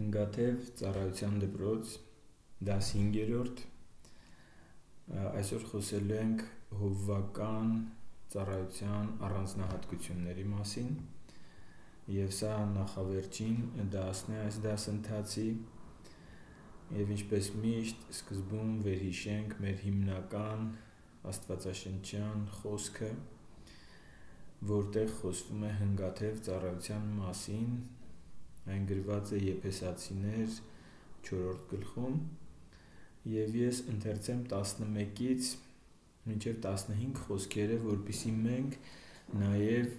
Հնգաթև ծառայության դպրոց 15-րդ այսօր խոսելու ենք հովվական ծառայության առանձնահատկությունների մասին եւ սա նախավերջին դասն է այս դասընթացի եւ ինչպես միշտ սկզբում վերհիշենք մեր հիմնական աստվածաշնչյան խոսքը որտեղ խոսվում է հնգաթև ծառայության մասին Այն գրված է Եփեսացիներ 4-րդ գլխում եւ ես ընթերցեմ 11-ից մինչև 15 խոսքերը, որpիսի մենք նաեւ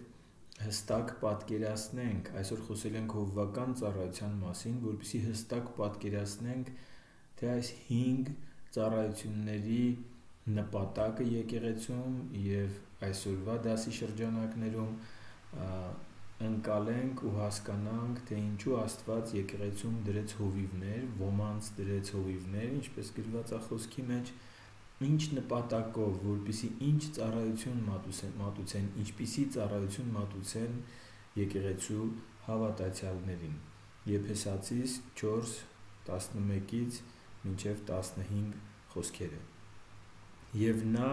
հստակ պատկերացնենք, այսօր խոսել ենք հովվական ծառայության մասին, որpիսի հստակ պատկերացնենք, թե այս 5 ծառայությունների նպատակը եկեղեցում եւ այսօրվա դասի շրջանակներում ընկալենք ու հասկանանք, թե ինչու Աստված եկեղեցում դրեց հովիվներ, ոմանց դրեց հովիվներ, ինչպես գրված է խոսքի մեջ, ինչ նպատակով, որպիսի ինչ ծառայություն մատուցեն, մատուցեն, ինչպիսի ծառայություն մատուցեն եկեղեցու հավատացյալներին։ Եփեսացիս 4:11-ից մինչև 15 խոսքերը։ Եվ նա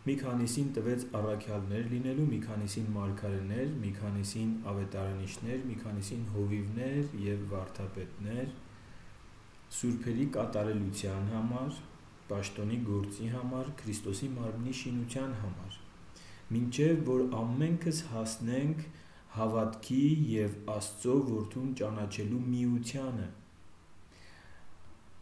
Մի քանիսին տվեց առաքյալներ լինելու, մի քանիսին մարգարեներ, մի քանիսին ավետարանիչներ, մի քանիսին հովիվներ եւ վարդապետներ, սուրբերի կատարելության համար, պաշտոնի գործի համար, Քրիստոսի մարմնի շինության համար, ինչեւ որ ամենքս հասնենք հավատքի եւ Աստծո որդուն ճանաչելու միությանը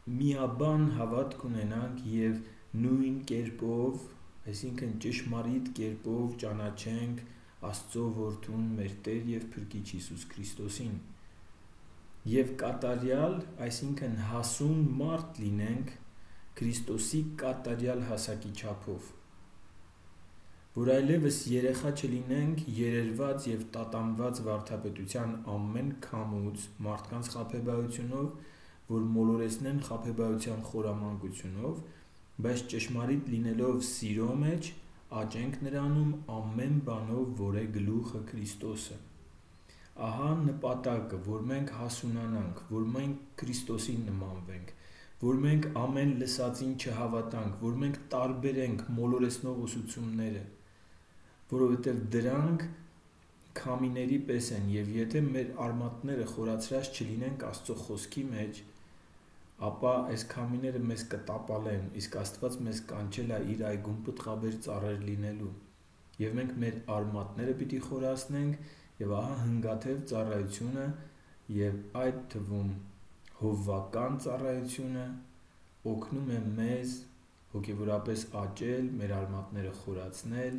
միաբան հավատք ունենանք եւ նույն կերպով այսինքն ճշմարիտ կերպով ճանաչենք Աստծո որդուն մեր Տեր եւ Փրկիչ Հիսուս Քրիստոսին եւ կատարյալ, այսինքն հասուն մարդ լինենք Քրիստոսի կատարյալ հասակի չափով որ այլևս երեխա չլինենք երերված եւ տատանված վարդապետության ամեն քամուց մարդկանց խափեբայությունով, որ մոլորեսնեն խափեբայության խորամանկությունով, բայց ճշմարիտ լինելով սիրո մեջ աճենք նրանում ամեն բանով, որ է գլուխը Քրիստոսը։ Ահա նպատակը, որ մենք հասունանանք, որ մենք Քրիստոսին նմանվենք, որ մենք ամեն լսածին չհավատանք, որ մենք տարբերենք մոլորեսնող ուսուցումները, որովհետև դրանք քամիների պես են եւ եթե մեր արմատները խորացրած չլինենք Աստծո խոսքի մեջ, ապա այս քամիները մեզ կտապալեն, իսկ Աստված մեզ կանչել է իր այգում պտղաբեր ծառեր լինելու։ Եվ մենք մեր արմատները պիտի խորացնենք եւ ահա հնգաթև ծառայությունը եւ այդ թվում հովվական ծառայությունը օգնում է մեզ հոգեվորապես աճել, մեր արմատները խորացնել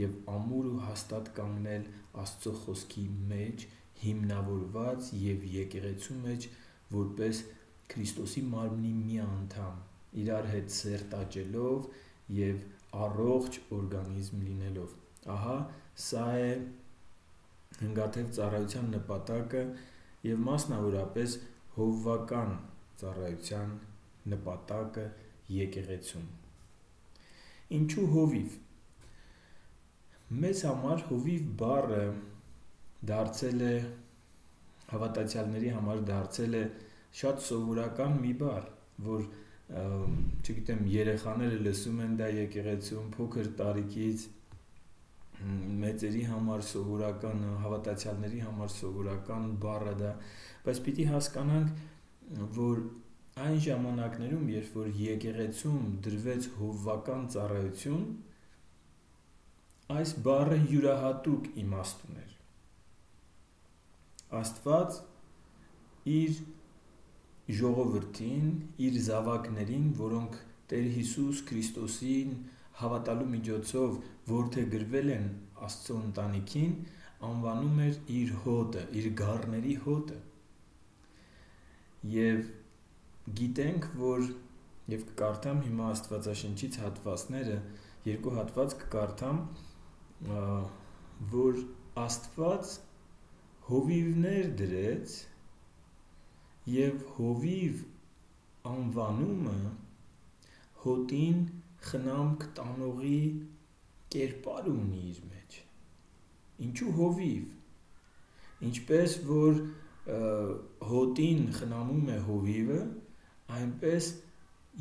եւ ամուր ու հաստատ կանգնել Աստծո խոսքի մեջ հիմնավորված եւ եկեղեցու մեջ որպես Քրիստոսի մարմնի մի անդամ, իրար հետ սերտաճելով եւ առողջ օրգանիզմ լինելով։ Ահա սա է հնգաթև ծառայության նպատակը եւ մասնավորապես հովվական ծառայության նպատակը եկեղեցում։ Ինչու հովիվ։ Մեզ համար հովիվ բառը դարձել է հավատացյալների համար դարձել է շատ սովորական մի բառ, որ չգիտեմ, երեխաները լսում են դա եկեղեցում փոքր տարիքից մեծերի համար սովորական, հավատացյալների համար սովորական բառը դա, բայց պիտի հասկանանք, որ այն ժամանակներում, երբ որ եկեղեցում դրվեց հովվական ծառայություն, այս բառը յուրահատուկ իմաստ ուներ։ Աստված իր ժողովրդին, իր զավակներին, որոնք Տեր Հիսուս Քրիստոսին հավատալու միջոցով որդեգրվել են Աստծո ընտանիքին, անվանում էր իր հոտը, իր գառների հոտը։ Եվ գիտենք, որ եւ կկարդամ հիմա Աստվածաշնչից հատվածները, երկու հատված կկարդամ, որ Աստված հովիվներ դրեց եւ հովիվ անվանումը հոտին խնամք տանողի կերպար ունի իր մեջ ինչու հովիվ? Ինչպես որ հոտին խնամում է հովիվը, այնպես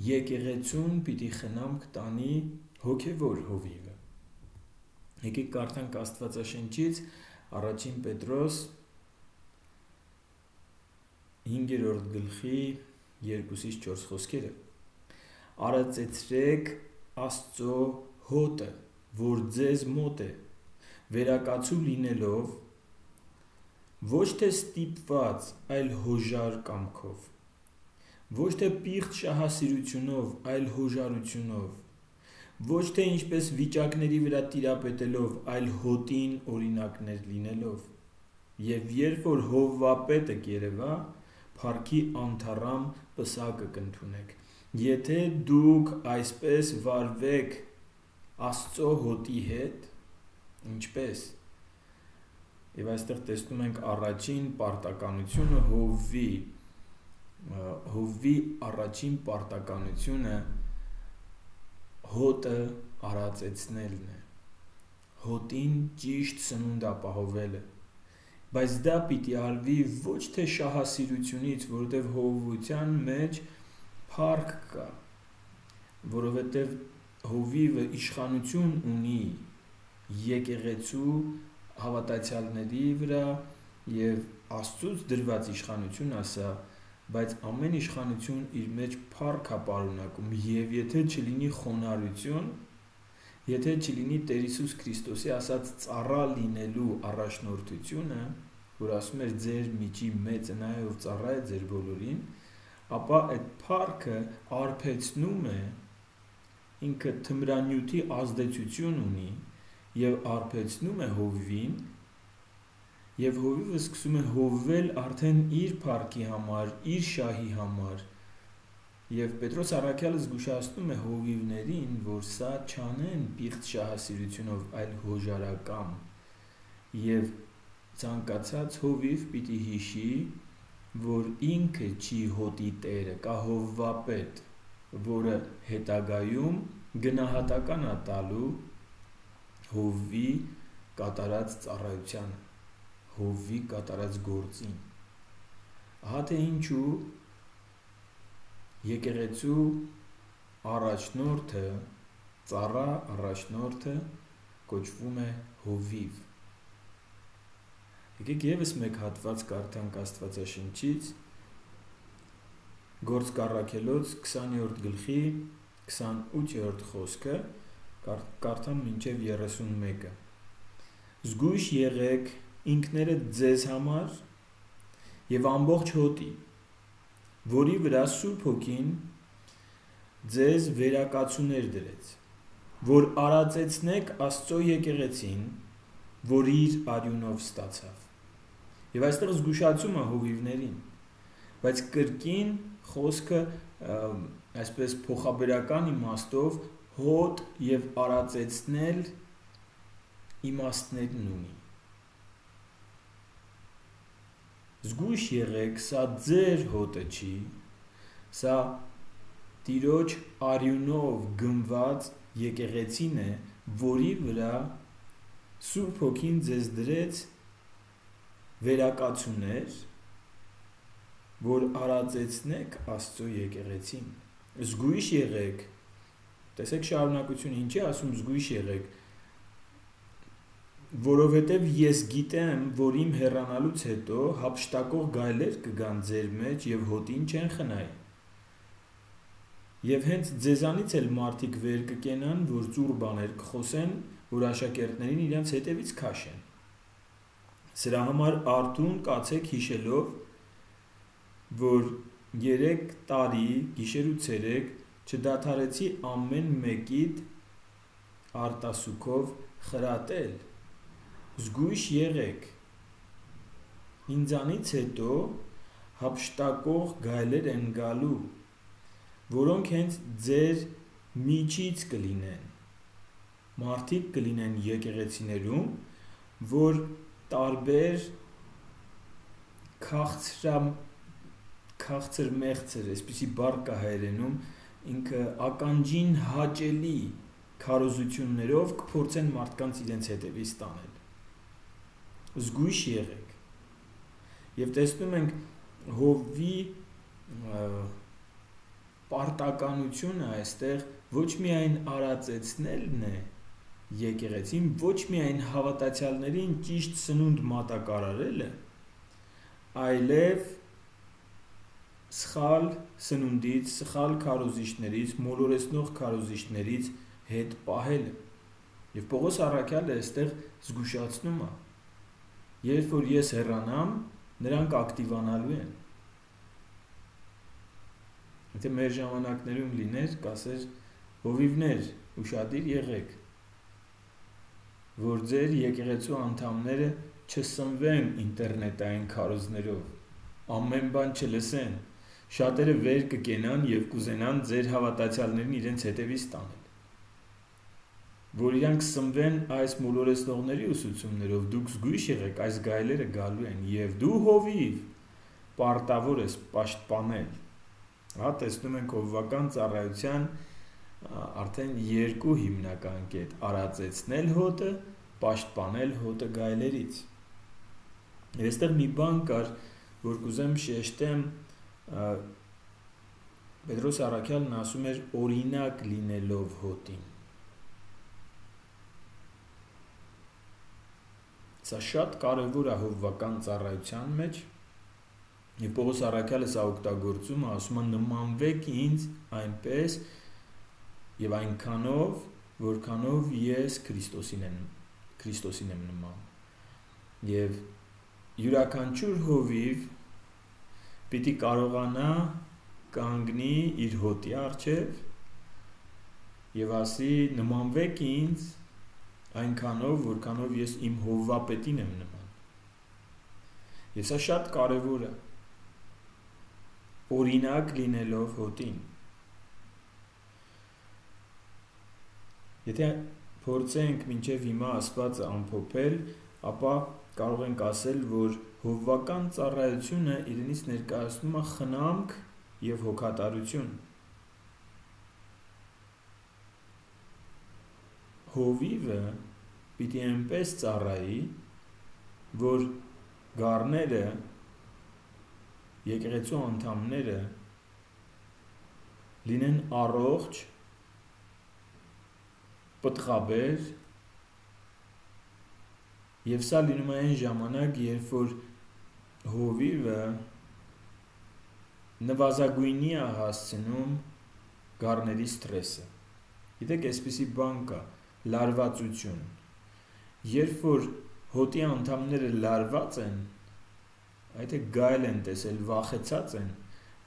եկեղեցուն պիտի խնամք տանի հոգևոր հովիվը։ Եկեք կարդանք Աստվածաշնչից առաջին Պետրոս 5-րդ գլխի 2-ից 4 խոսքերը։ Արածեցրեք Աստծո հոտը, որ ձեզ մոտ է, վերակացու լինելով ոչ թե ստիպված, այլ հոժար կամքով, ոչ թե պիղծ շահասիրությունով, այլ հոժարությունով, ոչ թե ինչպես վիճակների վրա տիրապետելով, այլ հոտին օրինակներ լինելով։ Եվ երբ որ հովվապետը կերևա, փառքի անթառամ պսակը կընդունեք։ Եթե դուք այսպես վարվեք Աստծո հոտի հետ, ինչպես Եվ այստեղ տեսնում ենք առաջին պարտականությունը հովվի հովվի առաջին պարտականությունը հոտը արածեցնելն է հոտին ճիշտ սնունդ ապահովելը բայց դա պիտի արվի ոչ թե շահասիրությունից որովհետև հովության մեջ փառք կա որովհետև հովիվը իշխանություն ունի եկեղեցու հավատացյալների վրա եւ Աստծուց դրված իշխանություն ասա, բայց ամեն իշխանություն իր մեջ փառք է պարունակում եւ եթե չլինի խոնարհություն, եթե չլինի Տեր Հիսուս Քրիստոսի ասած ծառա լինելու առաջնորդությունը, որ ասում էր ձեր միջի մեծը նա է որ ծառա է ձեր բոլորին, ապա այդ փառքը արփեցնում է ինքը թմրանյութի ազդեցություն ունի եւ արփեցնում է հովվին եւ հովիվը սկսում է հովվել արդեն իր փառքի համար, իր շահի համար։ Եվ Պետրոս Արաքյալը զգուշացնում է հովիվներին, որ սա չանեն պիղծ շահասիրությունով, այլ հոժարակամ։ Եվ ցանկացած հովիվ պիտի հիշի, որ ինքը չի հոտի տերը, կա հովվապետ, որը հետագայում գնահատական է տալու հովվի կատարած ծառայությանը, հովվի կատարած գործին։ Ահա թե ինչու եկեղեցու առաջնորդը, ծառա առաջնորդը կոչվում է հովիվ։ Եկեք եւս մեկ հատված կարդանք Աստվածաշնչից Գործ կառակելոց 20-րդ գլխի 28-րդ խոսքը կարդամ մինչև 31-ը։ Զգույշ եղեք ինքներդ ձեզ համար եւ ամբողջ հոտի, որի վրա Սուրբ Հոգին ձեզ վերակացուներ դրեց, որ արածեցնեք Աստծո եկեղեցին, որ իր արյունով ստացավ։ Եվ այստեղ զգուշացում է հովիվներին, բայց կրկին խոսքը այսպես փոխաբերական իմաստով հոտ եւ արածեցնել իմաստներն ունի զգույշ եղեք սա ձեր հոտը չի սա տիրոջ արյունով գնված եկեղեցին է որի վրա Սուրբ Հոգին ձեզ դրեց վերակացուներ որ արածեցնեք Աստծո եկեղեցին զգույշ եղեք Տեսեք շարունակությունը ինչի ասում զգույշ եղեք որովհետև ես գիտեմ, որ իմ հեռանալուց հետո հապշտակող գայլեր կգան ձեր մեջ եւ հոտին չեն խնայ։ Եվ հենց ձեզանից էլ մարդիկ վեր կկենան, որ ծուր բաներ կխոսեն, որ աշակերտներին իրենց հետևից քաշեն։ Սրա համար արթուն կացեք հիշելով, որ 3 տարի գիշեր ու ցերեկ չդադարեցի ամեն մեկիդ արտասուքով խրատել զգույշ եղեք ինձանից հետո հապշտակող գայլեր են գալու որոնք հենց ձեր միջից կլինեն մարդիկ կլինեն եկեղեցիներում որ տարբեր քաղցրամ քաղցր մեղցր, այսպիսի բառ կա հայերենում, ինքը ականջին հաճելի քարոզություններով կփորձեն մարդկանց իրենց հետևից տանել։ Զգույշ եղեք։ Եվ տեսնում ենք հովի պարտականությունը այստեղ ոչ միայն արածեցնելն է եկեղեցին, ոչ միայն հավատացյալներին ճիշտ սնունդ մատակարարելը, այլև սխալ սնունդից, սխալ քարոզիչներից, մոլորեսնող քարոզիչներից հետ պահելը։ Եվ Պողոս Արաքյալը այստեղ զգուշացնում է. երբ որ ես հեռանամ, նրանք ակտիվանալու են։ Եթե մեր ժամանակներում լիներ, կասեր հովիվներ, ուշադիր եղեք, որ ձեր եկեղեցու անդամները չսնվեն ինտերնետային քարոզներով, ամեն բան չլսեն, Շատերը վեր կկենան եւ կուզենան ձեր հավատացյալներին իրենց հետևից տանել։ Որ իրանք սնվեն այս մոլորեսնողների ուսուցումներով, դուք զգույշ եղեք, այս գայլերը գալու են եւ դու հովիվ պարտավոր ես պաշտպանել։ Հա տեսնում ենք հովվական ծառայության արդեն երկու հիմնական կետ՝ արածեցնել հոտը, պաշտպանել հոտը գայլերից։ Եվ այստեղ մի բան կար, որ կուզեմ շեշտեմ, Պետրոս Արաքյալն ասում էր օրինակ լինելով հոտին։ Սա շատ կարևոր է հովվական ծառայության մեջ։ Եվ Պողոս Արաքյալը սա օգտագործում է, ասում է նմանվեք ինձ այնպես եւ այնքանով, որքանով ես Քրիստոսին եմ Քրիստոսին եմ նման։ Եվ յուրաքանչյուր հովիվ պիտի կարողանա կանգնի իր հոտի առջև եւ ասի նմանվեք ինձ այնքանով որքանով ես իմ հովվապետին եմ նման եւ սա շատ կարեւոր է օրինակ լինելով հոտին եթե փորձենք մինչև հիմա ասվածը ամփոփել ապա կարող ենք ասել որ Հովվական ծառայությունը իրենից ներկայացնում է խնամք եւ հոգատարություն։ Հովիվը պիտի այնպես ծառայի, որ գառները եկեղեցու անդամները լինեն առողջ, պտղաբեր, եւ սա լինում է այն ժամանակ, երբ որ հովիվը նվազագույնի է հասցնում գառների ստրեսը։ Գիտեք, այսպիսի բան կա՝ լարվածություն։ Երբ որ հոտի անդամները լարված են, այդ է գայլ են տեսել, վախեցած են,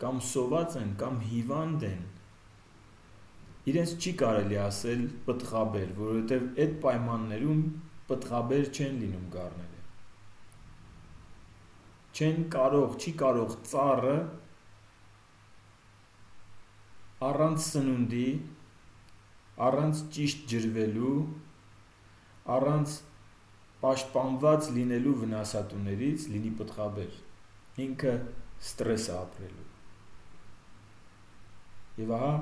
կամ սոված են, կամ հիվանդ են, իրենց չի կարելի ասել պտղաբեր, որովհետև այդ պայմաններում պտղաբեր չեն լինում գառները չեն կարող, չի կարող ծառը առանց սնունդի, առանց ճիշտ ջրվելու, առանց պաշտպանված լինելու վնասատուներից լինի պտղաբեր։ Ինքը ստրես է ապրելու։ Եվ ահա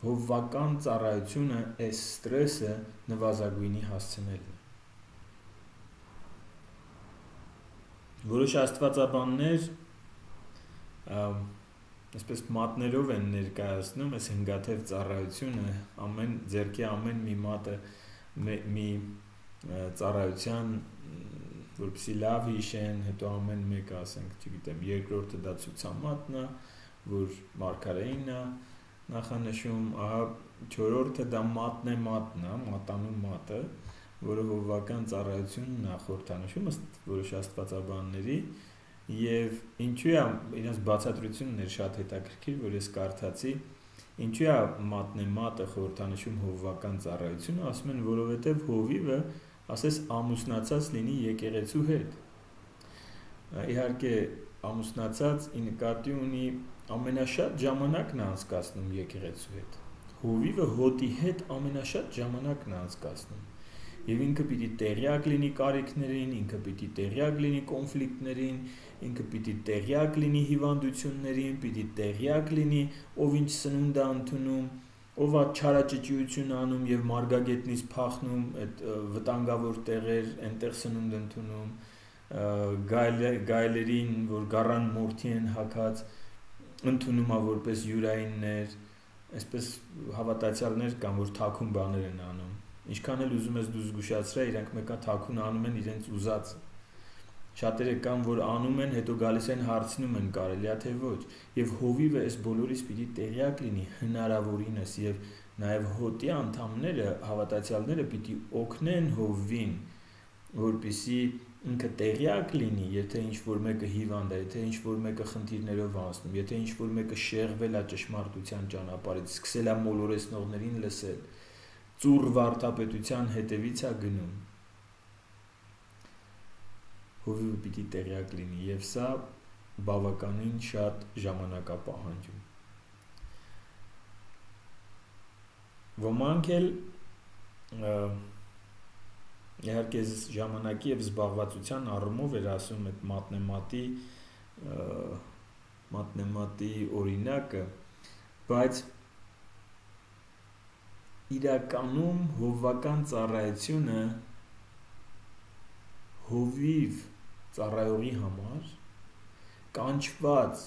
հովվական ծառայությունը այս ստրեսը նվազագույնի հասցնելն է։ որոշ աստվածաբաններ այսպես մատներով են ներկայացնում այս հնգաթև ծառայությունը ամեն ձերքի ամեն մի մատը մի ծառայության որպեսի լավ հիշեն, հետո ամեն մեկը ասենք, չգիտեմ, երկրորդը դա ցուցամատն է, որ մարգարեինն է նախանշում, ահա չորրորդը դա մատն է մատն է, մատանու մատը, որը հովվական ծառայությունն նախորդանշում ըստ որոշ աստվածաբանների եւ ինչու է իրենց բացատրությունն էր շատ հետաքրքիր որ ես կարդացի ինչու է մատնեմատը խորհրդանշում հովվական ծառայությունը ասում են որովհետեւ հովիվը ասես ամուսնացած լինի եկեղեցու հետ իհարկե ամուսնացած ի նկատի ունի ամենաշատ ժամանակն անցկացնում եկեղեցու հետ հովիվը հոտի հետ ամենաշատ ժամանակն անցկացնում եւ ինքը պիտի տեղյակ լինի կարիքներին, ինքը պիտի տեղյակ լինի կոնֆլիկտներին, ինքը պիտի տեղյակ լինի հիվանդություններին, պիտի տեղյակ լինի ով ինչ սնունդ է ընդունում, ով է չարաճճիություն անում եւ մարգագետնից փախնում այդ վտանգավոր տեղեր, այնտեղ սնունդ ընդունում, գայլերին, որ գառան մորթի են հակած, ընդունում է որպես յուրայիններ, այսպես հավատացյալներ կան, որ թակուն բաներ են անում։ Ինչքան էլ ուզում ես դու զգուշացրա, իրանք մեկը թակուն անում են իրենց ուզածը Շատերը կան, որ անում են, հետո գալիս են հարցնում են կարելի է թե ոչ։ Եվ հովիվը այս բոլորից պիտի տեղյակ լինի հնարավորինս եւ նաեւ հոտի անդամները, հավատացյալները պիտի օգնեն հովին, որպիսի ինքը տեղյակ լինի, եթե ինչ որ մեկը հիվանդ է, եթե ինչ որ մեկը խնդիրներով անցնում, եթե ինչ որ մեկը շեղվել է ճշմարտության ճանապարհից, սկսել է մոլորեսնողներին լսել, ծուռ վարդապետության հետևից է գնում հովիվը պիտի տեղյակ լինի եւ սա բավականին շատ ժամանակ է պահանջում ոմանք էլ իհարկե ժամանակի եւ զբաղվածության առումով էր ասում այդ մատնեմատի մատնեմատի օրինակը բայց իրականում հովվական ծառայությունը հովիվ ծառայողի համար կանչված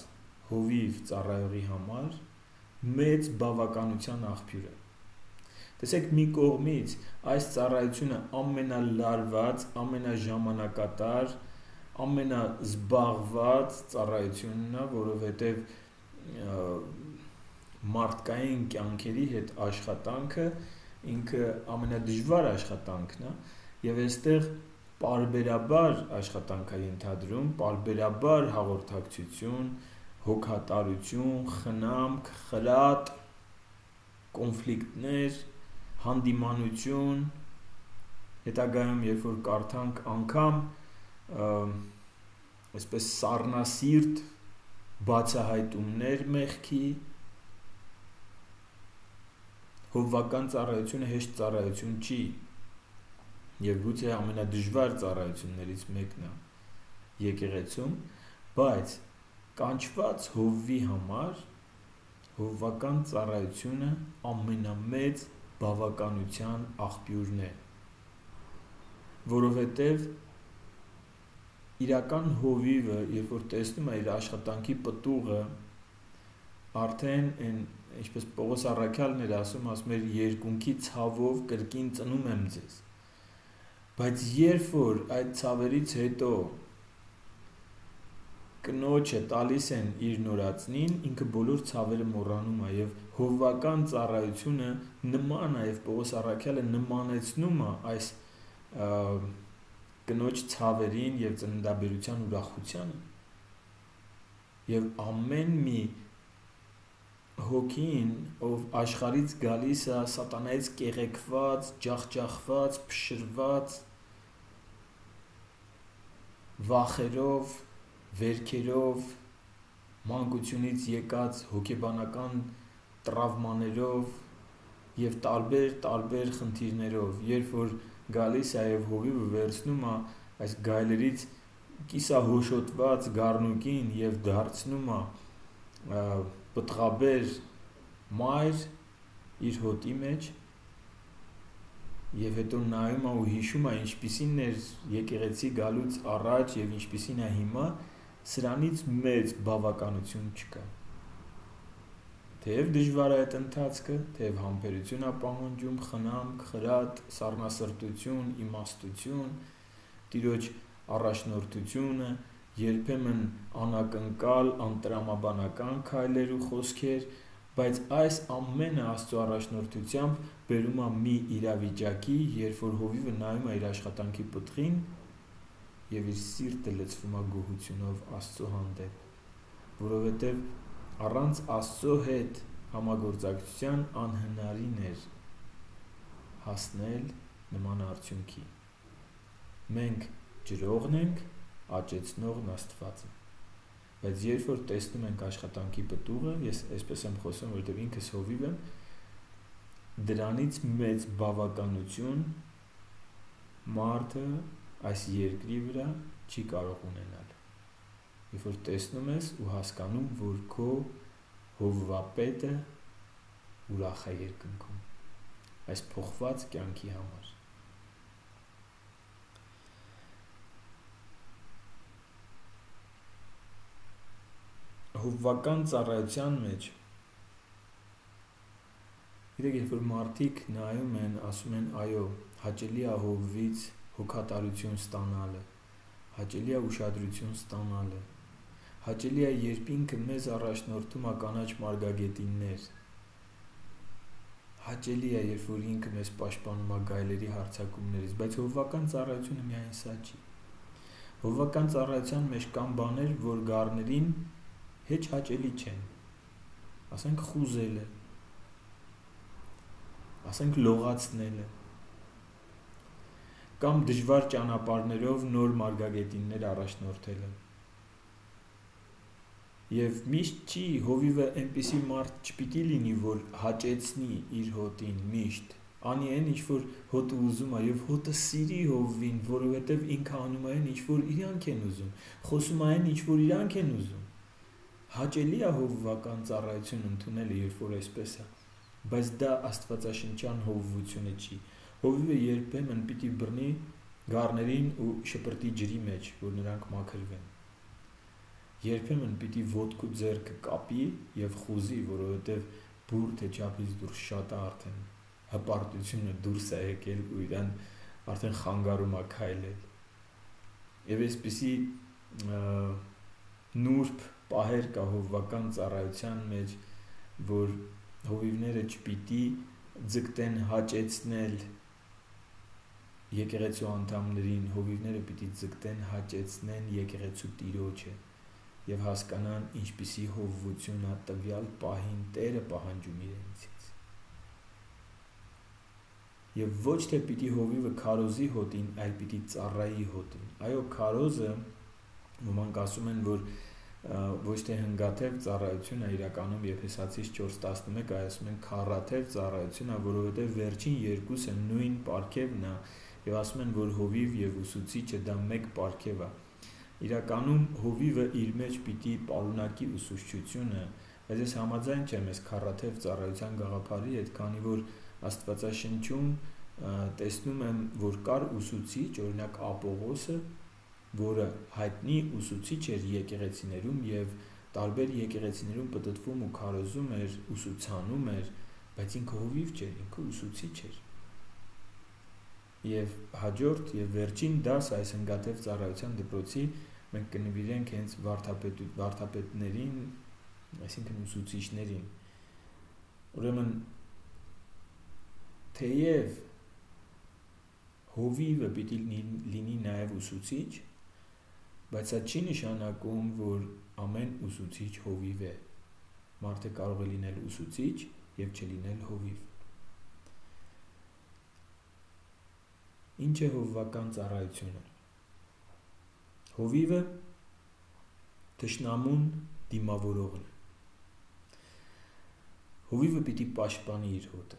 հովիվ ծառայողի համար մեծ բավականության աղբյուր է տեսեք մի կողմից այս ծառայությունը ամենալարված ամենաժամանակատար ամենազբաղված ծառայությունն է որովհետև մարդկային կյանքերի հետ աշխատանքը ինքը ամենադժվար աշխատանքն է եւ այստեղ պարբերաբար աշխատանք է ենթադրում, պարբերաբար հաղորդակցություն, հոգատարություն, խնամք, խրատ, կոնֆլիկտներ, հանդիմանություն, հետագայում երբ որ կարդանք անգամ այսպես սառնասիրտ բացահայտումներ մեղքի հովվական ծառայությունը հեշտ ծառայություն չի եւ գուցե ամենադժվար ծառայություններից մեկն է եկեղեցում, բայց կանչված հովվի համար հովվական ծառայությունը ամենամեծ բավականության աղբյուրն է որովհետև իրական հովիվը երբ որ տեսնում է իր աշխատանքի պտուղը արդեն այն ինչպես Պողոս Առաքյալն էր ասում, ասում էր երկունքի ցավով կրկին ծնում եմ ձեզ Բայց երբ որ այդ ցավերից հետո կնոջը տալիս են իր նորածնին, ինքը բոլոր ցավերը մոռանում է եւ հովվական ծառայությունը նման է եւ Պողոս Առաքյալը նմանեցնում է այս կնոջ ցավերին եւ ծննդաբերության ուրախությանը եւ ամեն մի հոգին, ով աշխարից գալիս է սատանայից կեղեքված, ջախջախված, փշրված, վախերով, վերքերով, մանկությունից եկած հոգեբանական տրավմաներով եւ տարբեր տարբեր խնդիրներով, երբ որ գալիս է եւ հովիվը վերցնում է այս գայլերից կիսահոշոտված գառնուկին եւ դարձնում է պտղաբեր մայր իր հոտի մեջ եւ հետո նայում է ու հիշում է ինչպիսին էր եկեղեցի գալուց առաջ եւ ինչպիսին է հիմա սրանից մեծ բավականություն չկա թեև դժվար է այդ ընթացքը թեև համբերություն է պահանջում խնամք խրատ սառնասրտություն իմաստություն տիրոջ առաջնորդությունը երբեմն անակնկալ, անտրամաբանական քայլեր ու խոսքեր, բայց այս ամենը Աստծո առաջնորդությամբ բերում է մի իրավիճակի, երբ որ հովիվը նայում է իր աշխատանքի պտղին եւ իր սիրտը լցվում է գոհությունով Աստծո հանդեպ, որովհետեւ առանց Աստծո հետ համագործակցության անհնարին էր հասնել նման արդյունքի։ Մենք ջրողն ենք, աճեցնողն Աստվածը։ Բայց երբ որ տեսնում ենք աշխատանքի պտուղը, ես այսպես եմ խոսում, որովհետև ինքս հովիվ եմ, դրանից մեծ բավականություն մարդը այս երկրի վրա չի կարող ունենալ։ Երբ որ տեսնում ես ու հասկանում, որ քո հովվապետը ուրախ է երկնքում այս փոխված կյանքի համար։ Հովվական ծառայության մեջ Գիտեք, երբ որ մարդիկ նայում են, ասում են, այո, հաճելի ահովվից հոգատարություն ստանալը, հաճելի է ուշադրություն ստանալը, հաճելի է երբ ինքը մեզ առաջնորդում է կանաչ մարգագետիններ, հաճելի է երբ որ ինքը մեզ պաշտպանում է գայլերի հարձակումներից, բայց հովվական ծառայությունը միայն սա չի։ Հովվական ծառայության մեջ կան բաներ, որ գառներին հեչ հաճելի չեն։ Ասենք խուզելը, ասենք լողացնելը կամ դժվար ճանապարհներով նոր մարգագետիններ առաջնորդելը Եվ միշտ չի հովիվը այնպիսի մարդ չպիտի լինի, որ հաճեցնի իր հոտին միշտ։ Անի այն ինչ որ հոտը ուզում է եւ հոտը սիրի հովին, որովհետեւ ինքը անում է այն ինչ որ իրանք են ուզում։ Խոսում է այն ինչ որ իրանք են ուզում։ Հաճելի է հովվական ծառայություն ընդունելը, երբ որ այսպես է բայց դա աստվածաշնչյան հովվությունը չի հովիվը երբեմն պիտի բռնի գառներին ու շպրտի ջրի մեջ որ նրանք մաքրվեն երբեմն պիտի ոտքու ձեռքը կապի եւ խուզի որովհետեւ բուր թե չափից դուրս շատ է արդեն հպարտությունը դուրս է եկել ու իրան արդեն խանգարում է քայլել եւ այսպիսի նուրբ պահեր կա հովվական ծառայության մեջ որ հովիվները չպիտի ձգտեն հաճեցնել եկեղեցու անդամներին, հովիվները պիտի ձգտեն հաճեցնեն եկեղեցու տիրոջը եւ հասկանան ինչպիսի հովվություն է տվյալ պահին Տերը պահանջում իրենցից։ Եվ ոչ թե պիտի հովիվը քարոզի հոտին, այլ պիտի ծառայի հոտին։ Այո, քարոզը ոմանք ասում են, որ ոչ թե հնգաթև ծառայությունը իրականում Եփեսացիս 4:11 ասում են քարաթև ծառայությունը, որովհետև վերջին երկուսը նույն պարգևն է եւ ասում են, որ հովիվ եւ ուսուցիչը դա մեկ պարգև է։ Իրականում հովիվը իր մեջ պիտի պարունակի ուսուցչությունը, բայց ես համաձայն չեմ այս քարաթև ծառայության գաղափարի հետ, քանի որ Աստվածաշնչում տեսնում եմ, որ կար ուսուցիչ, օրինակ Ապողոսը, որը հայտնի ուսուցիչ էր եկեղեցիներում եւ տարբեր եկեղեցիներում պատտվում ու քարոզում էր, ուսուցանում էր, բայց ինքը հովիվ չէր, ինքը ուսուցիչ էր։ Եվ հաջորդ եւ վերջին դաս այս հնգատև ծառայության դպրոցի մենք կնվիրենք հենց վարդապետ վարդապետներին, այսինքն ուսուցիչներին։ Ուրեմն թեև հովիվը պիտի լինի նաև ուսուցիչ, Բայց սա չի նշանակում, որ ամեն ուսուցիչ հովիվ է։ Մարդը կարող է լինել ուսուցիչ եւ չլինել հովիվ։ Ինչ է հովվական ծառայությունը։ Հովիվը թշնամուն դիմավորողն է։ Հովիվը պիտի պաշտպանի իր հոտը։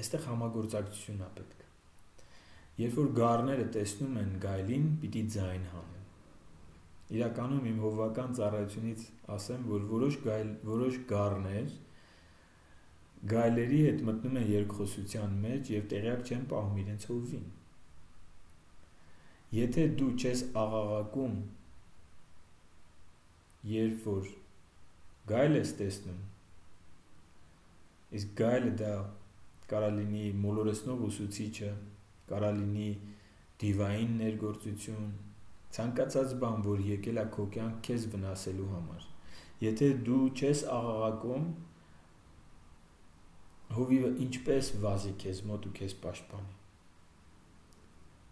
Այստեղ համագործակցություն է պետք։ Երբ որ գառները տեսնում են գայլին, պիտի ձայն հանեն իրականում իմ հովվական ծառայությունից ասեմ, որ որոշ գայլ, որոշ գառներ գայլերի հետ մտնում են երկխոսության մեջ եւ տեղյակ չեն պահում իրենց հովին։ Եթե դու չես աղաղակում, երբ որ գայլ ես տեսնում, իսկ գայլը դա կարա լինի մոլորեսնով ուսուցիչը, կարա լինի դիվային ներգործություն, ցանկացած բան, որ եկել է քո կյանք քեզ վնասելու համար։ Եթե դու չես աղաղակում, հովիվը ինչպես վազի քեզ մոտ ու քեզ պաշտպանի։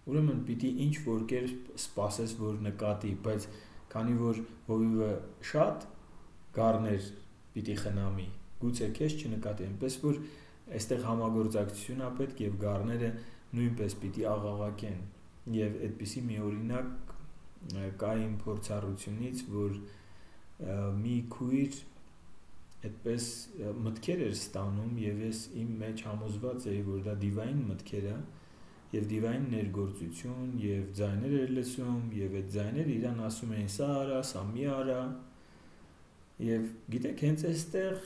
Ուրեմն պիտի ինչ որ կերպ սпасես, որ նկատի, բայց քանի որ հովիվը շատ գառներ պիտի խնամի, գուցե քեզ չնկատի, այնպես որ այստեղ համագործակցությունն է պետք եւ գառները նույնպես պիտի աղաղակեն եւ այդպիսի մի օրինակ կային փորձառությունից, որ մի քույր այդպես մտքեր էր ստանում եւ ես իմ մեջ համոզված էի, որ դա դիվային մտքեր է եւ դիվային ներգործություն եւ ձայներ էր լսում եւ այդ ձայները իրան ասում էին սա արա, սա մի արա եւ գիտեք հենց այստեղ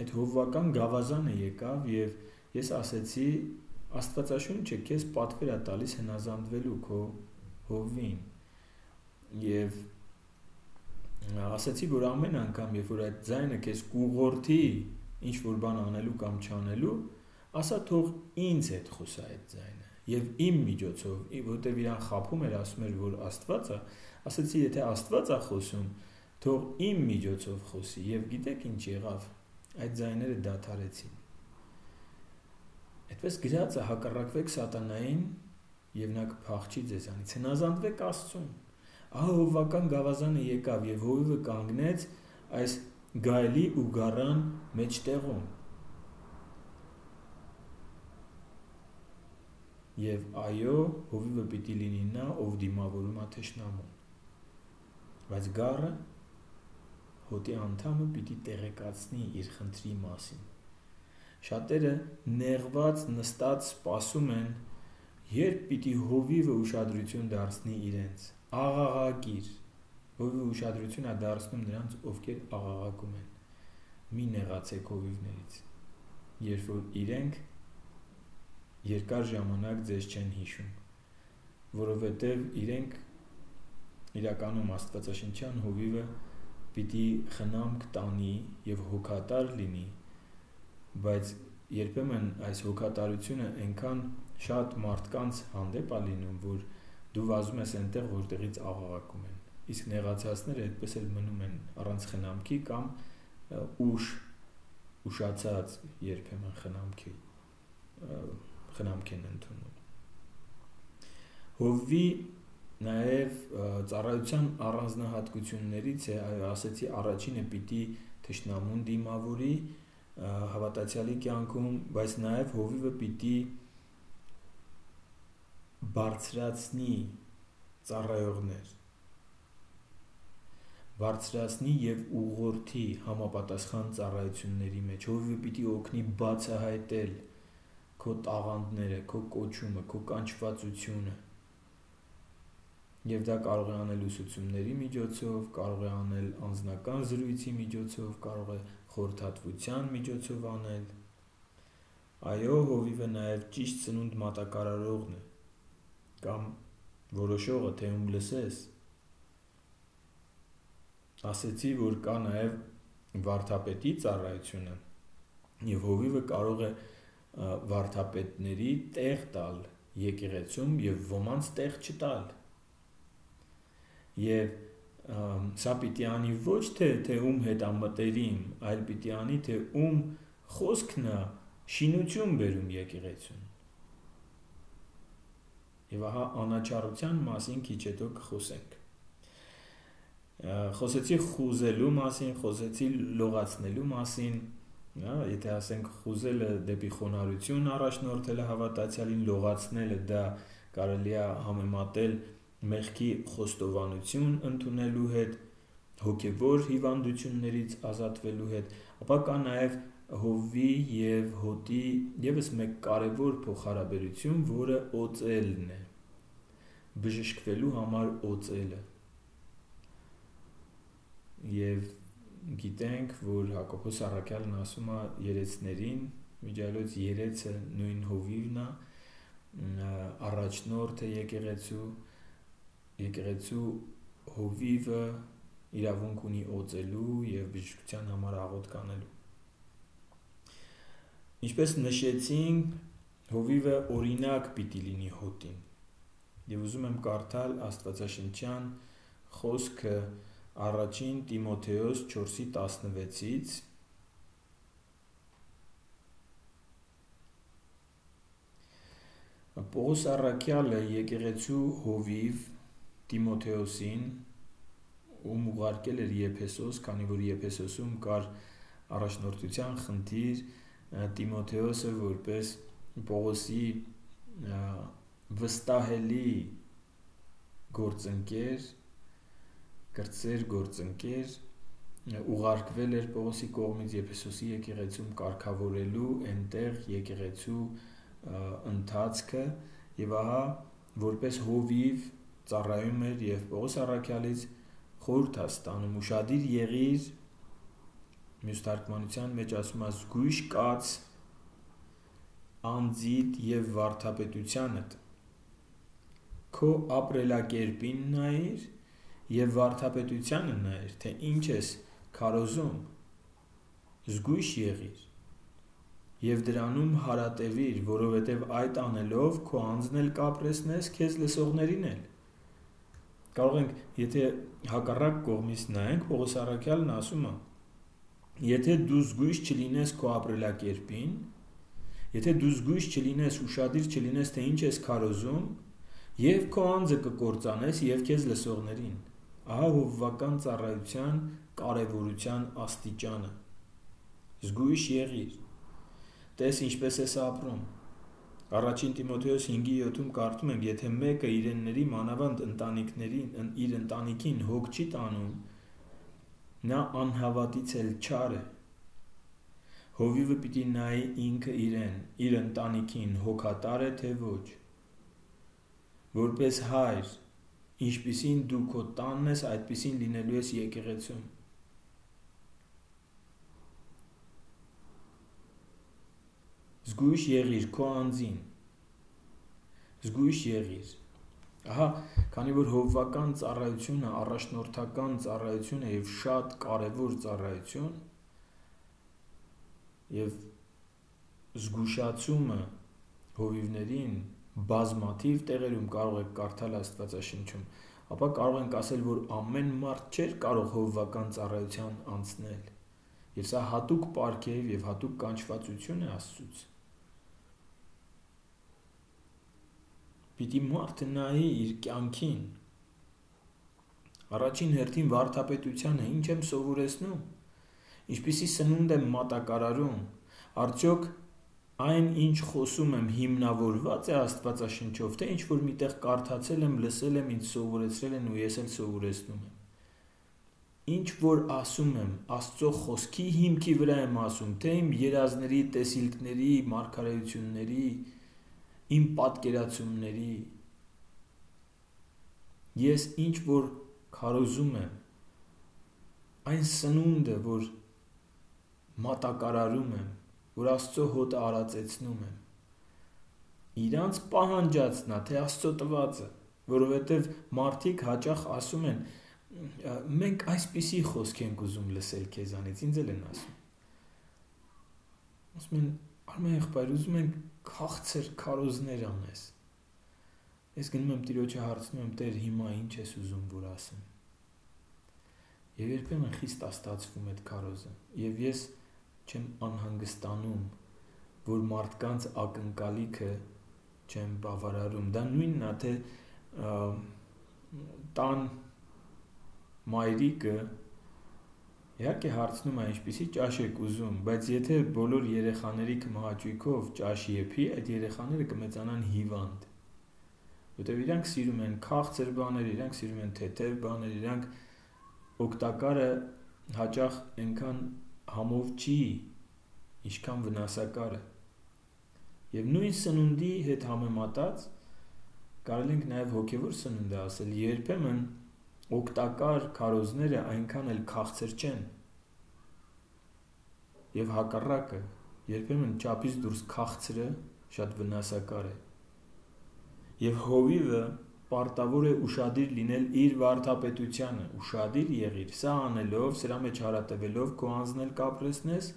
այդ հովվական գավազանը եկավ եւ ես ասեցի Աստվածաշունչը քեզ պատվեր է տալիս հնազանդվելու քո հովին եւ ասացի, որ ամեն անգամ, երբ որ այդ ձայնը քեզ կուղորթի ինչ որ բան անելու կամ չանելու, ասա թող ինձ հետ խոսա այդ ձայնը եւ իմ միջոցով, որտեվ իրան խափում էր, ասում էր, որ Աստված է, ասացի, եթե Աստված է խոսում, թող իմ միջոցով խոսի եւ գիտեք ինչ եղավ այդ ձայները դադարեցին այդպես գրածը հակառակվեք սատանային եւ նա կփախչի ձեզանից հնազանդվեք Աստծուն ահա հովվական գավազանը եկավ եւ հովիվը կանգնեց այս գայլի ու գառան մեջտեղում եւ այո հովիվը պիտի լինի նա ով դիմավորում է թշնամուն բայց գառը հոտի անդամը պիտի տեղեկացնի իր խնդրի մասին Շատերը նեղված նստած սպասում են, երբ պիտի հովիվը ուշադրություն դարձնի իրենց։ Աղաղակիր։ Հովիվը ուշադրություն է դարձնում նրանց, ովքեր աղաղակում են։ Մի նեղացեք հովիվներից, երբ որ իրենք երկար ժամանակ ձեզ չեն հիշում, որովհետև իրենք իրականում Աստվածաշնչյան հովիվը պիտի խնամք տանի եւ հոգատար լինի բայց երբեմն այս հոգատարությունը այնքան շատ մարդկանց հանդեպ է լինում, որ դու վազում ես այնտեղ, որտեղից աղաղակում են։ Իսկ նեղացածները այդպես էլ մնում են առանց խնամքի կամ ուշ ուշացած երբեմն խնամքի խնամք են ընդունում։ Հովվի նաև ծառայության առանձնահատկություններից է, այո, ասեցի, առաջինը պիտի թշնամուն դիմավորի, հավատացյալի կյանքում, բայց նաև հովիվը պիտի բարձրացնի ծառայողներ բարձրացնի եւ ուղղորդի համապատասխան ծառայությունների մեջ հովիվը պիտի օգնի բացահայտել քո տաղանդները, քո կոչումը, քո կանչվածությունը եւ դա կարող է անել ուսուցումների միջոցով, կարող է անել անձնական զրույցի միջոցով, կարող է խորհրդատվության միջոցով անել։ Այո, հովիվը նաև ճիշտ ծնունդ մատակարարողն է կամ որոշողը, թե ում լսես։ Ասեցի, որ կա նաև վարդապետի ծառայությունը եւ հովիվը կարող է վարդապետների տեղ տալ եկեղեցում եւ ոմանց տեղ չտալ։ Եվ սա պիտի անի ոչ թե թե ում հետ ամտերիմ, այլ պիտի անի թե ում խոսքն է շինություն բերում եկեղեցուն։ Եվ ահա անաչառության մասին քիչ հետո կխոսենք։ Խոսեցի խուզելու մասին, խոսեցի լողացնելու մասին, հա, եթե ասենք խուզելը դեպի խոնարհություն առաջնորդելը հավատացյալին լողացնելը դա կարելի է համեմատել մեղքի խոստովանություն ընդունելու հետ, հոգևոր հիվանդություններից ազատվելու հետ, ապա կա նաև հովի եւ հոտի եւս մեկ կարևոր փոխհարաբերություն, որը օծելն է։ Բժշկվելու համար օծելը։ Եվ գիտենք, որ Հակոբոս Առաքյալն ասում է երեցներին, միջալոց երեցը նույն հովիվն է, առաջնորդ է եկեղեցու եկեղեցու հովիվը իրավունք ունի օծելու եւ բժշկության համար աղոտ կանելու։ Ինչպես նշեցինք, հովիվը օրինակ պիտի լինի հոտին։ Եվ ուզում եմ կարդալ Աստվածաշնչյան խոսքը առաջին Տիմոթեոս 4:16-ից Պողոս Առաքյալը եկեղեցու հովիվ Տիմոթեոսին, ում ուղարկել էր Եփեսոս, քանի որ Եփեսոսում կար առաջնորդության խնդիր, Տիմոթեոսը որպես Պողոսի վստահելի գործընկեր, կրծեր գործընկեր ուղարկվել էր Պողոսի կողմից Եփեսոսի եկեղեցում կարգավորելու այնտեղ եկեղեցու ընթացքը եւ ահա որպես հովիվ ծառայում էր եւ Պողոս առաքյալից խորհուրդ հաստանում ուրشادիր եղիր մյուս թարգմանության մեջ ասում է զգույշ կաց անձիդ եւ վարդապետությանդ քո ապրելակերպին նայիր եւ վարթապետությանը նայր, թե ինչ ես քարոզում, զգույշ եղիր եւ դրանում հարատևիր, որովհետեւ այդ անելով քո անձն էլ կապրեսնես քեզ լսողներին էլ։ Կարող ենք, եթե հակառակ կողմից նայենք, Պողոս Արաքյալն ասում է եթե դու զգույշ չլինես քո ապրելակերպին, եթե դու զգույշ չլինես, ուրشادիր չլինես, թե ինչ ես քարոզում, եւ քո անձը կկործանես եւ քեզ լսողներին։ Ահա հովվական ծառայության կարևորության աստիճանը։ Զգույշ եղիր։ Տես ինչպես ես ապրում։ Առաջին Տիմոթեոս 5:7-ում կարդում ենք, եթե մեկը իրենների մանավանդ ընտանիքներին, իր ընտանիքին հոգ չի տանում, նա անհավատից էլ չար է։ Հովիվը պիտի նայի ինքը իրեն, իր ընտանիքին հոգատար է թե ոչ։ Որպես հայր, ինչպիսին դու քո տանն ես, այդպիսին լինելու ես եկեղեցում։ Զգույշ եղիր քո անձին։ Զգույշ եղիր։ Ահա, քանի որ հովվական ծառայությունը առաջնորդական ծառայություն է եւ շատ կարեւոր ծառայություն եւ զգուշացումը հովիվներին բազմաթիվ տեղերում կարող եք կարդալ Աստվածաշնչում, ապա կարող ենք ասել, որ ամեն մարդ չէր կարող հովվական ծառայության անցնել։ Եվ սա հատուկ պարգև եւ հատուկ կանչվածություն է Աստծուց։ Պիտի մարդը նայի իր կյանքին։ Առաջին հերթին վարդապետությանը ինչ եմ սովորեցնում։ Ինչպիսի սնունդ եմ մատակարարում։ Արդյոք այն ինչ խոսում եմ հիմնավորված է Աստվածաշնչով, թե ինչ որ միտեղ կարդացել եմ, լսել եմ, ինձ սովորեցրել են ու ես էլ սովորեցնում եմ։ Ինչ որ ասում եմ, Աստծո խոսքի հիմքի վրա եմ ասում, թե իմ երազների, տեսիլքների, մարգարեությունների, իմ պատկերացումների ես ինչ որ քարոզում եմ այն սնունդը որ մատակարարում եմ որ Աստծո հոտը արածեցնում եմ իրանց պահանջածնա թե Աստծո տվածը որովհետև մարդիկ հաճախ ասում են մենք այսպիսի խոսք ենք ուզում լսել քեզանից ինձ էլ են ասում ասում են արմեն եղբայր ուզում ենք քաղցր քարոզներ անես։ Ես գնում եմ Տիրոջը հարցնում եմ Տեր, հիմա ինչ ես ուզում որ ասեմ։ Եվ երբեմն խիստ աստացվում այդ քարոզը։ Եվ ես չեմ անհանգստանում, որ մարդկանց ակնկալիքը չեմ բավարարում։ Դա նույնն է, թե տան մայրիկը Իհարկե հարցնում է ինչպեսի ճաշ եք ուզում, բայց եթե բոլոր երեխաների կմահաճույքով ճաշ եփի, այդ երեխաները կմեծանան հիվանդ։ Որտեւ իրանք սիրում են քաղցր բաներ, իրանք սիրում են թեթև բաներ, իրանք օգտակարը հաճախ այնքան համով չի, ինչքան վնասակարը։ Եվ նույն սնունդի հետ համեմատած կարելի ենք նաև հոգևոր սնունդ ասել, երբեմն օգտակար քարոզները այնքան էլ քաղցր չեն։ Եվ հակառակը, երբեմն ճապից դուրս քաղցրը շատ վնասակար է։ Եվ հովիվը պարտավոր է ուրشادիր լինել իր վարդապետությանը, ուրشادիր եղիր, սա անելով, սրա մեջ հարատևելով քո անձնել կապրեսնես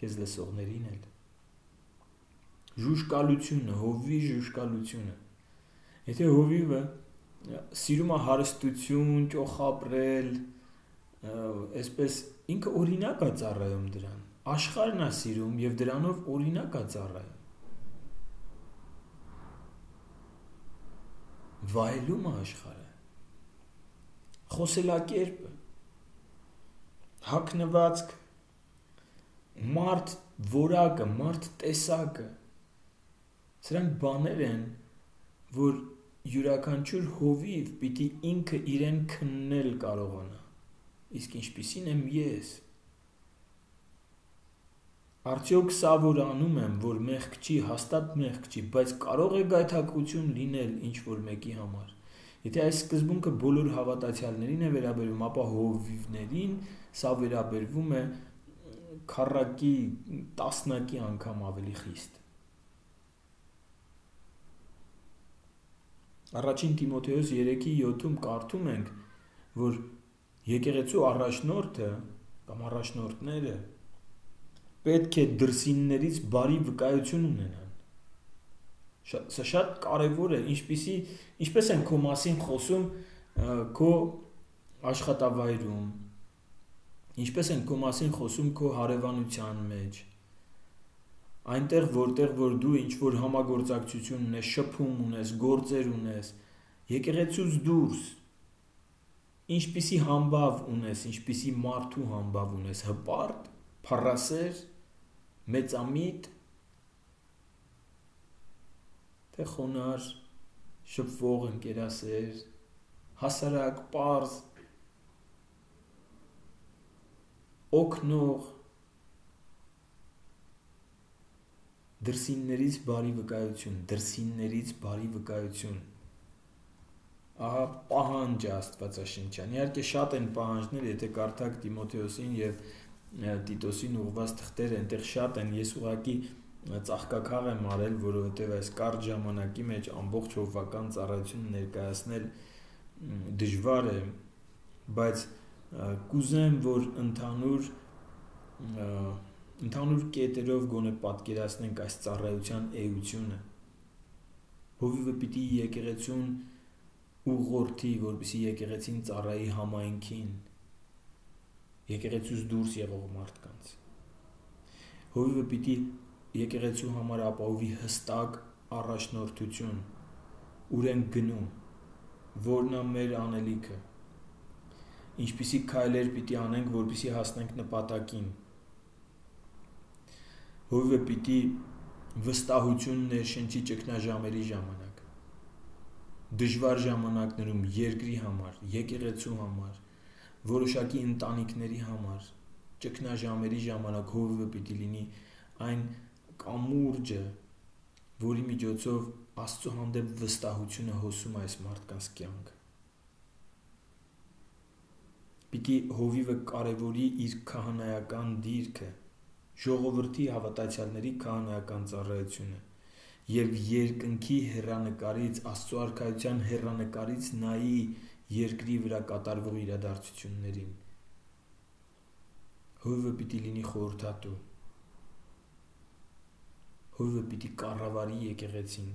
քեզ լսողներին էլ։ Ժուշկալությունը, հովի ժուշկալությունը։ Եթե հովիվը սիրում է հարստություն, ճոխապրել, այսպես ինքը օրինակ է ծառայում դրան։ Աշխարհն է սիրում եւ դրանով օրինակ է ծառայում։ Վայելում է աշխարհը։ Խոսելակերպը հակնվածք մարդ որակը, մարդ տեսակը սրանք բաներ են, որ յուրաքանչյուր հովիվ պիտի ինքը իրեն քննել կարողանա։ Իսկ ինչպիսին եմ ես։ Արդյոք սա որ անում եմ, որ մեղք չի, հաստատ մեղք չի, բայց կարող է գայթակղություն լինել ինչ որ մեկի համար։ Եթե այս սկզբունքը բոլոր հավատացյալներին է վերաբերվում, ապա հովիվներին սա վերաբերվում է քառակի, տասնակի անգամ ավելի խիստ։ Առաջին Տիմոթեոս 3:7-ում կարդում ենք. որ եկեղեցու առաջնորդը կամ առաջնորդները պետք է դրսիններից բարի վկայություն ունենան սա շատ կարևոր է ինչպիսի ինչպես են քո մասին խոսում քո աշխատավայրում ինչպես են քո մասին խոսում քո հարևանության մեջ այնտեղ որտեղ որ դու ինչ որ համագործակցություն ունես շփում ունես գործեր ունես եկեղեցուց դուրս ինչպիսի համբավ ունես, ինչպիսի մարդու համբավ ունես, հպարտ, փառասեր, մեծամիտ, թե խոնար, շփվող ընկերասեր, հասարակ, པարզ, օգնող դրսիններից բարի վկայություն, դրսիններից բարի վկայություն ահա պահանջ Աստվածաշնչյան։ Իհարկե շատ են պահանջներ, եթե կարդաք Տիմոթեոսին եւ Տիտոսին ուղված թղթերը, այնտեղ շատ են։ Ես ուղակի ծաղկակաղ եմ արել, որովհետեւ այս կարճ ժամանակի մեջ ամբողջ հովվական ծառայությունը ներկայացնել դժվար է, բայց կուզեմ, որ ընդհանուր ընդհանուր կետերով գոնե պատկերացնենք այս ծառայության էությունը։ Հովիվը պիտի եկեղեցուն ուղղորդի, որպեսի եկեղեցին ծառայի համայնքին, եկեղեցուց դուրս եղող մարդկանց։ Հովիվը պիտի եկեղեցու համար ապահովի հստակ առաջնորդություն, ուր են գնում, որն է մեր անելիքը, ինչպիսի քայլեր պիտի անենք, որպեսի հասնենք նպատակին։ Հովիվը պիտի վստահություն ներշնչի ճգնաժամերի ժամանակ դժվար ժամանակներում երկրի համար, եկեղեցու համար, որոշակի ընտանիքների համար, ճգնաժամերի ժամանակ հովիվը պիտի լինի այն կամուրջը, որի միջոցով Աստծո հանդեպ վստահությունը հոսում այս մարդկանց կյանք։ Պիտի հովիվը կարևորի իր քահանայական դիրքը, ժողովրդի հավատացյալների քահանայական ծառայությունը եւ երկնքի հերանեկարից Աստծո արքայության հերանեկարից նայի երկրի վրա կատարվող իրադարձություններին հովը պիտի լինի խորհրդատու հովը պիտի կառավարի եկեղեցին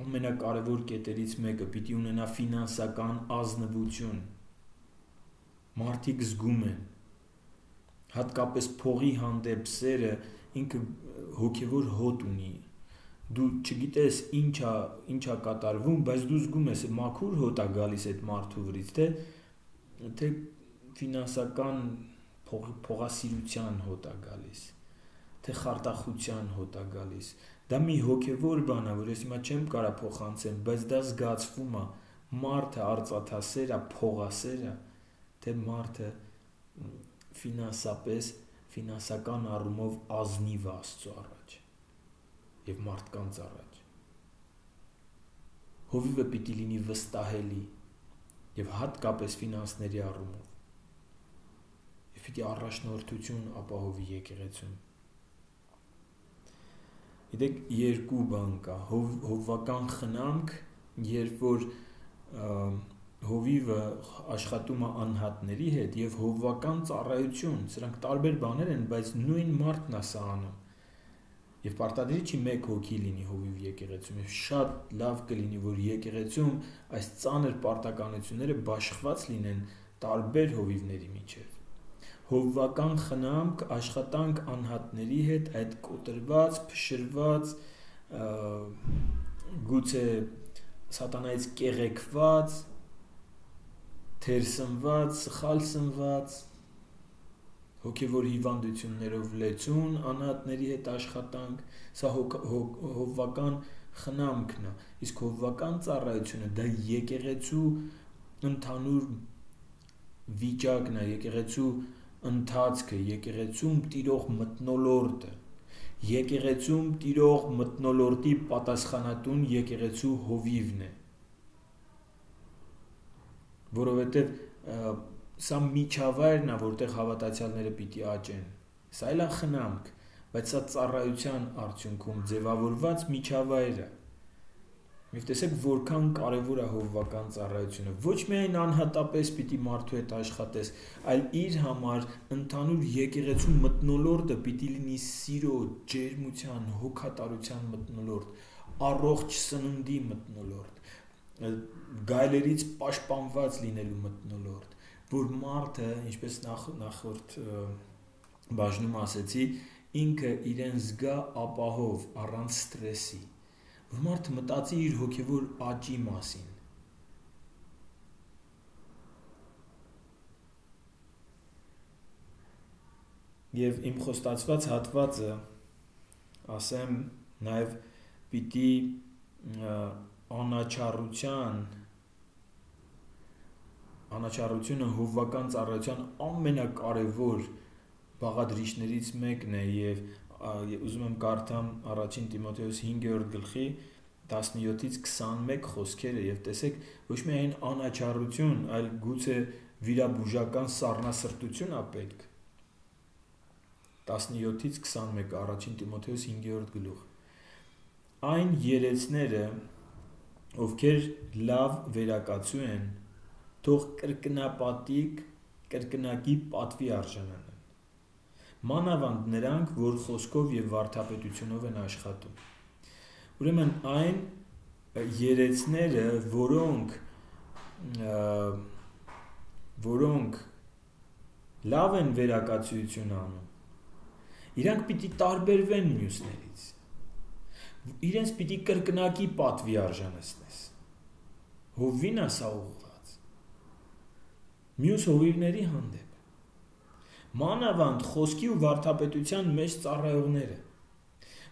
ամենակարևոր կետերից մեկը պիտի ունենա ֆինանսական ազնվություն մարդիկ զգում են հատկապես փողի հանդեպ սերը ինքը հոգևոր հոտ ունի դու չգիտես ինչա ինչա կատարվում բայց դու զգում ես մաքուր հոտ է գալիս այդ մարդու վրից թե թե ֆինանսական փող, փողասիրության հոտ է գալիս թե խարտախության հոտ է գալիս դա մի հոգևոր բան է որ ես հիմա չեմ կարա փոխանցեմ բայց դա զգացվում է մարդը արծաթասեր է փողասեր է թե մարդը ֆինանսապես ֆինանսական առումով ազնիվ Աստծո առաջ եւ մարդկանց առաջ։ Հովիվը պիտի լինի վստահելի եւ հատկապես ֆինանսների առումով։ Եվ պիտի առաջնորդություն ապահովի եկեղեցուն։ Գիտեք, երկու բան կա՝ հով, հովվական խնամք, երբ որ և, հովիվը աշխատում է անհատների հետ եւ հովվական ծառայություն, սրանք տարբեր բաներ են, բայց նույն մարդն է սա անում։ Եվ պարտադիր չի մեկ հոգի լինի հովիվ եկեղեցում, եւ շատ լավ կլինի, որ եկեղեցում այս ծանր պարտականությունները բաշխված լինեն տարբեր հովիվների միջև։ Հովվական խնամք, աշխատանք անհատների հետ այդ կոտրված, փշրված, գուցե սատանայից կեղեքված թերսնված, սխալ սնված, հոգևոր հիվանդություններով լեցուն անհատների հետ աշխատանք, սա հովվական խնամքն է։ Իսկ հովվական ծառայությունը դա եկեղեցու ընդհանուր վիճակն է, եկեղեցու ընթացքը, եկեղեցում տիրող մտնոլորտը եկեղեցում տիրող մտնոլորտի պատասխանատուն եկեղեցու հովիվն է որովհետև սա միջավայրն է, որտեղ հավատացյալները պիտի աճեն։ Սա էլ է խնամք, բայց սա ծառայության արդյունքում ձևավորված միջավայր է։ Եվ տեսեք որքան կարևոր է հովվական ծառայությունը։ Ոչ միայն անհատապես պիտի մարդու հետ աշխատես, այլ իր համար ընդհանուր եկեղեցու մտնոլորտը պիտի լինի սիրո, ջերմության, հոգատարության մտնոլորտ, առողջ սննդի մտնոլորտ, գայլերից պաշտպանված լինելու մտնոլորտ, որ մարդը, ինչպես նախ նախորդ բաժնում ասեցի, ինքը իրեն զգա ապահով առանց ստրեսի որ մարդը մտածի իր հոգևոր աճի մասին։ Եվ իմ խոստացված հատվածը ասեմ նաև պիտի անաչառության անաչառությունը հովվական ծառայության ամենակարևոր բաղադրիչներից մեկն է եւ ուզում եմ կարդամ առաջին Տիմոթեոս 5-րդ գլխի 17-ից 21 խոսքերը եւ տեսեք ոչ միայն անաչառություն, այլ գուցե վիրաբուժական սառնասրտություն ա պետք 17-ից 21 առաջին Տիմոթեոս 5-րդ գլուխ այն երեցները ովքեր լավ վերակացու են թող կրկնապատիկ կրկնակի պատվի արժանան մանավանդ նրանք, որ խոսքով եւ վարդապետությունով են աշխատում։ Ուրեմն այն երեցները, որոնք որոնք լավ են վերակացություն անում, իրանք պիտի տարբերվեն մյուսներից։ Իրենց պիտի կրկնակի պատվի արժանացնես։ Հովին ասա ուղված։ Մյուս հովիվների հանդեպ մանավանդ խոսքի ու վարդապետության մեջ ծառայողները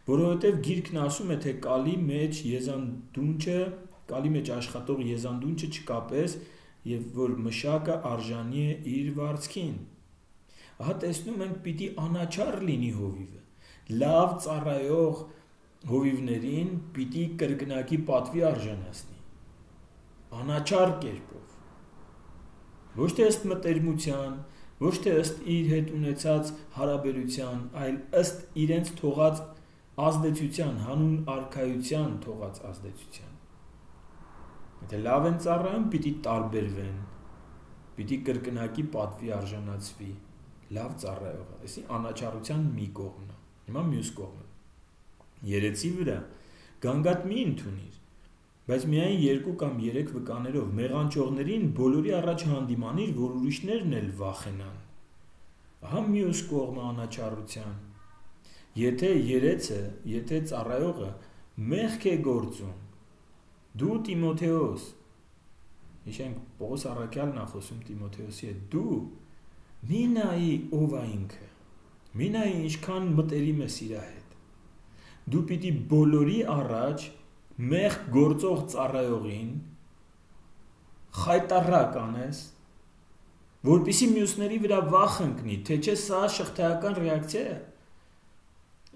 որովհետև գիրքն ասում է թե կալի մեջ եզանդունչը կալի մեջ աշխատող եզանդունչը չկապես եւ որ մշակը արժանի է իր վարձքին ահա տեսնում ենք պիտի անաչառ լինի հովիվը լավ ծառայող հովիվներին պիտի կրկնակի պատվի արժանացնի անաչառ կերպով ոչ թե ըստ մտերմության ոչ թե ըստ իր հետ ունեցած հարաբերության, այլ ըստ իրենց թողած ազդեցության, հանուն արխայության թողած ազդեցության։ Եթե լավ են ծառայում, պիտի տարբերվեն, պիտի կրկնակի պատվի արժանացվի լավ ծառայողը։ Այսի անաչառության մի կողմն է։ Հիմա մյուս կողմը։ Երեցի վրա գանգատ մի ընդունիր բայց միայն երկու կամ երեք վկաներով մեղանչողներին բոլորի առաջ հանդիմանիր, որ ուրիշներն էլ վախենան։ Ահա մյուս կողմը անաչառության։ Եթե երեցը, եթե ծառայողը մեղք է գործում, դու Տիմոթեոս, հիշենք Պողոս Արաքյալն է խոսում Տիմոթեոսի հետ, դու մի նայի ով է ինքը։ Մի նայի ինչքան մտերիմ է իր հետ։ Դու պիտի բոլորի առաջ մեղ գործող ծառայողին խայտարակ անես, որpիսի մյուսների վրա վախ ընկնի, թե չէ սա շղթայական ռեակցիա է։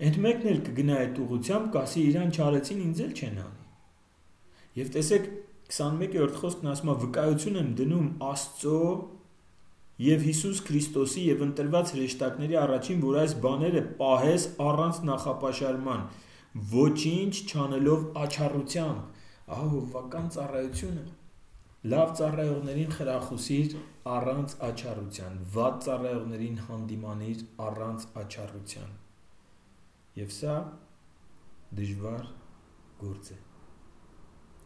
Այդ մեկն էլ կգնա այդ ուղությամբ, կասի իրան չարեցին, ինձ էլ չեն անի։ Եվ տեսեք 21-րդ խոսքն ասում է վկայություն եմ դնում Աստծո եւ Հիսուս Քրիստոսի եւ ընտրված հրեշտակների առաջին, որ այս բաները պահես առանց նախապաշարման ոչինչ չանելով աչառությամբ, ահա հովվական ծառայությունը։ Լավ ծառայողներին խրախուսիր առանց աչառության, վատ ծառայողներին հանդիմանիր առանց աչառության։ Եվ սա դժվար գործ է։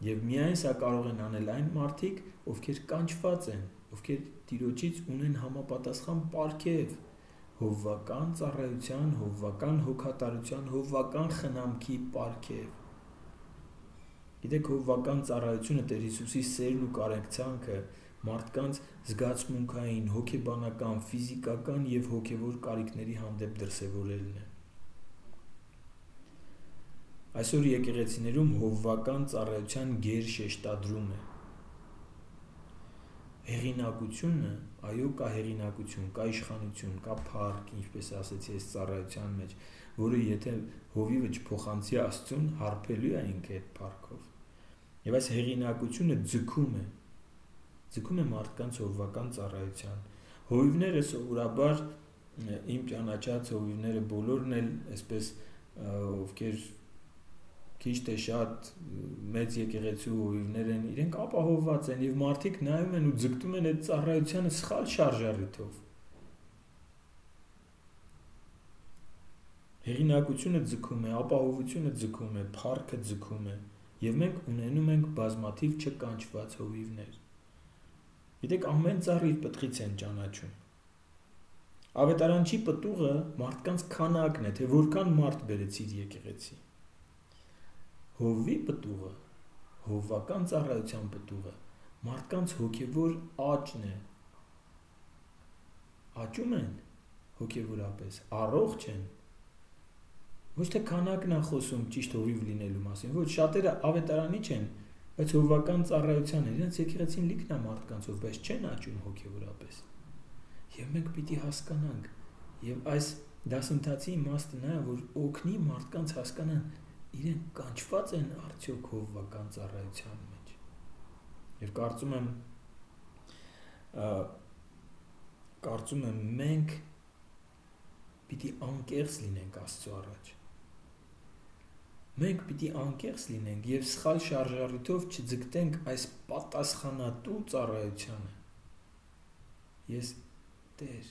Եվ միայն սա կարող են անել այն մարդիկ, ովքեր կանչված են, ովքեր Տիրոջից ունեն համապատասխան պարգև, հովվական ծառայության, հովվական հոգատարության, հովվական խնամքի պարգև։ Գիտեք, հովվական ծառայությունը Տեր Հիսուսի սերն ու կարեկցանքը մարդկանց զգացմունքային, հոգեբանական, ֆիզիկական եւ հոգեվոր կարիքների հանդեպ դրսևորելն է։ Այսօր եկեղեցիներում հովվական ծառայության գեր շեշտադրում է հեղինակությունը, այո, կա հեղինակություն, կա իշխանություն, կա փառք, ինչպես ասեցի այս ծառայության մեջ, որը եթե հովիվը չփոխանցի Աստծուն, հարբելու է ինքը այդ փառքով։ Եվ այս հեղինակությունը ձգում է ձգում է մարդկանց հովվական ծառայության։ Հովիվները սովորաբար իմ ճանաչած հովիվները բոլորն էլ այսպես ովքեր քիչ թե շատ մեծ եկեղեցու հովիվներ են, իրենք ապահովված են եւ մարդիկ նայում են ու ձգտում են այդ ծառայությանը սխալ շարժառիթով։ Հեղինակությունը ձգում է, ապահովությունը ձգում է, փառքը ձգում է, եւ մենք ունենում ենք բազմաթիվ չկանչված հովիվներ։ Գիտեք, ամեն ծառ իր պտղից են ճանաչում։ Ավետարանչի պտուղը մարդկանց քանակն է, թե որքան մարդ բերեցիր եկեղեցի։ Հովվի պտուղը, հովվական ծառայության պտուղը մարդկանց հոգևոր աճն է։ Աճում են հոգևորապես, առողջ են։ Ոչ թե քանակն է խոսում ճիշտ հովիվ լինելու մասին, ոչ շատերը ավետարանի չեն, բայց հովվական ծառայության իրենց եկեղեցին լիքն է մարդկանցով, բայց չեն աճում հոգևորապես։ Եվ մենք պիտի հասկանանք եւ այս դասընթացի իմաստը նա որ օգնի մարդկանց հասկանան իրենք կանչված են արդյոք հովվական ծառայության մեջ։ Եվ կարծում եմ կարծում եմ մենք պիտի անկեղծ լինենք Աստծո առաջ։ Մենք պիտի անկեղծ լինենք եւ սխալ շարժառիթով չձգտենք այս պատասխանատու ծառայությանը։ Ես Տեր,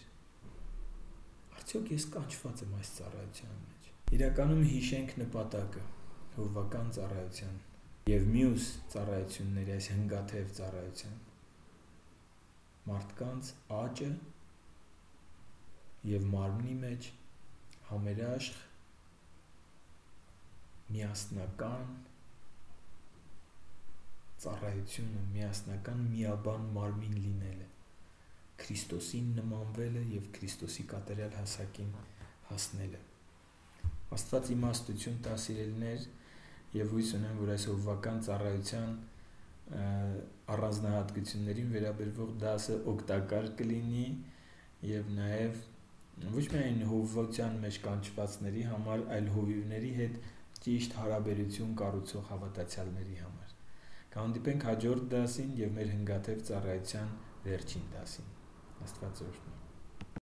արդյոք ես կանչված եմ այս ծառայության մեջ։ Իրականում հիշենք նպատակը հովվական ծառայության եւ մյուս ծառայությունների այս հնգաթև ծառայության մարդկանց աճը եւ մարմնի մեջ համերաշխ միասնական ծառայությունը միասնական միաբան մարմին լինելը Քրիստոսին նմանվելը եւ Քրիստոսի կատարյալ հասակին հասնելը։ Աստված իմաստություն տա սիրելիներ եւ հույս ունեմ, որ այս հովվական ծառայության առանձնահատկություններին վերաբերվող դասը օգտակար կլինի եւ նաեւ ոչ միայն հովվության մեջ կանչվածների համար, այլ հովիվների հետ ճիշտ հարաբերություն կառուցող հավատացյալների համար։ Կհանդիպենք հաջորդ դասին եւ մեր հնգաթև ծառայության վերջին դասին։ Աստված օրհնի